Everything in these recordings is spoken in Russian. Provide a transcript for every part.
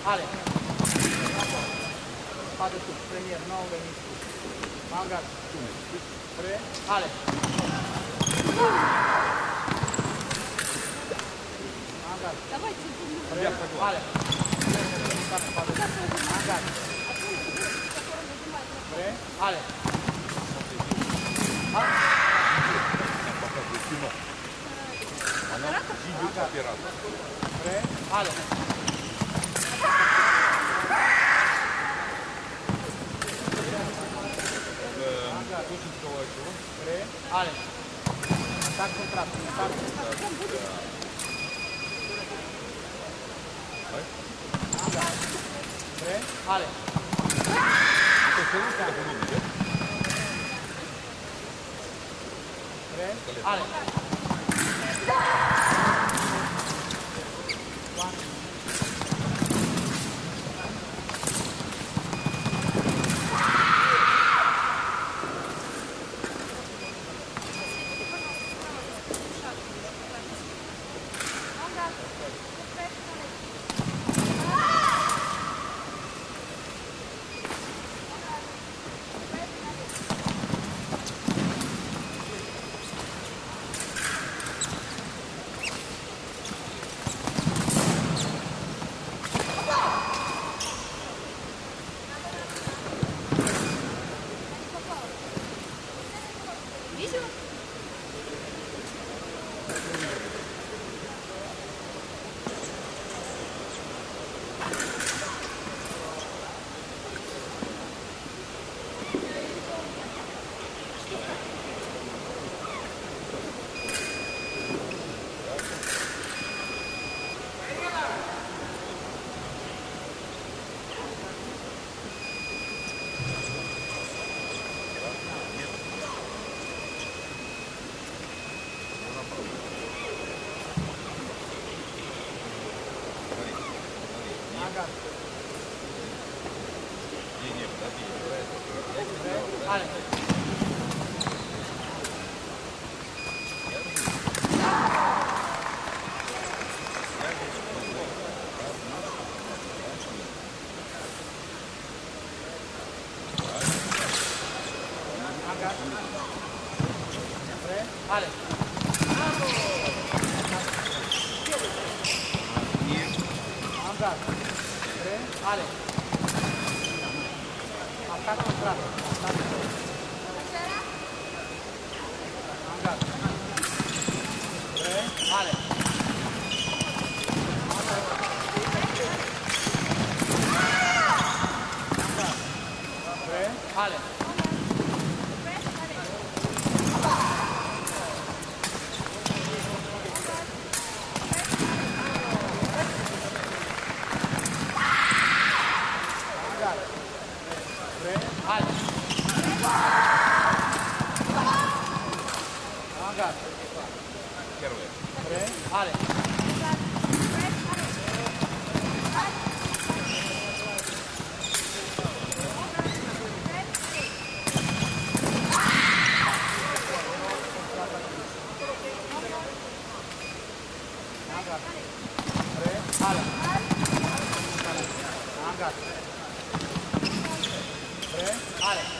Ale. Pada tu, p r e m i e r na o v o n i s m a n g a t Pre, ale. Mangar. Давайте. Pre, ale. Mangar. Pre, ale. Она видеооператор. Алло. Ale. Atac contract. Atac contract. Ale. Ale. Ale. Vale. 何これ gato. Pré.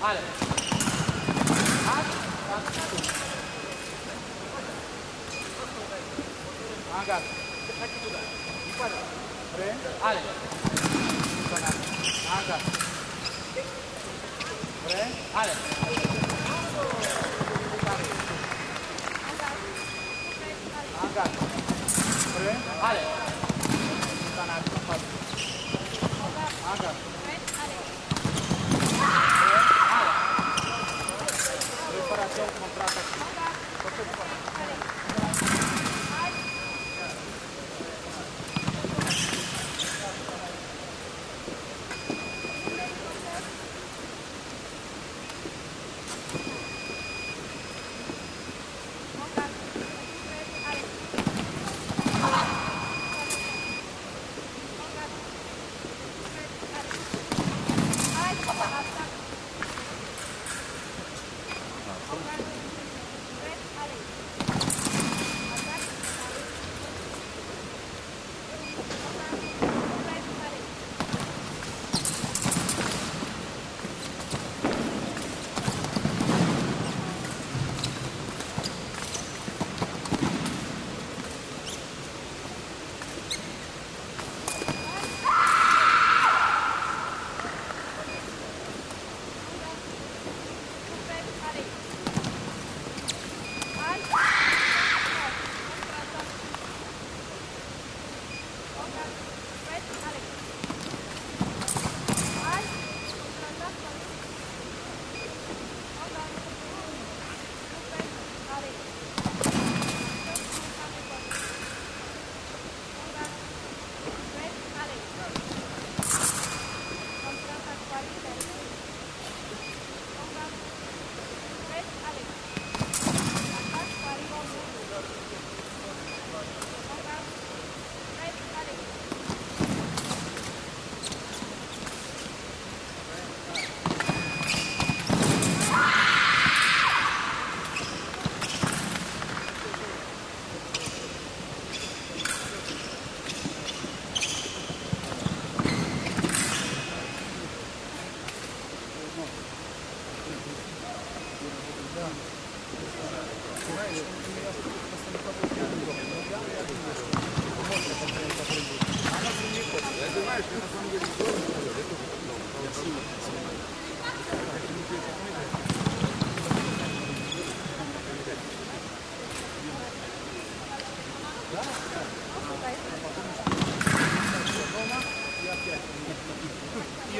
Olha. Agora, deixa aqui mudar. Olha. Agora. Olha. Agora. Olha. Ешь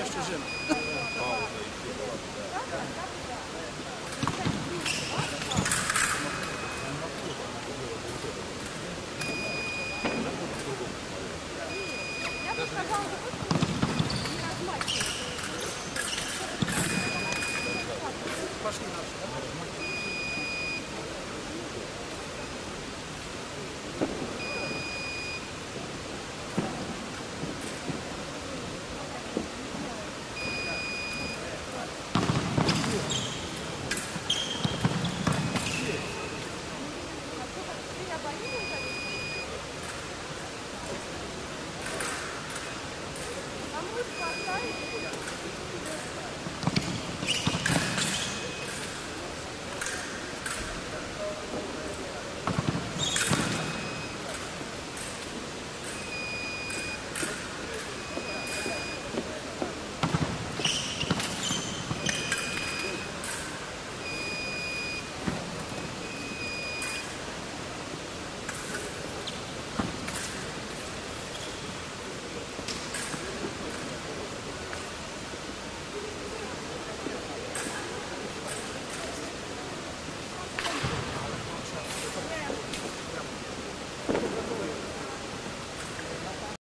чужим. Пауза еще. Пошли наши.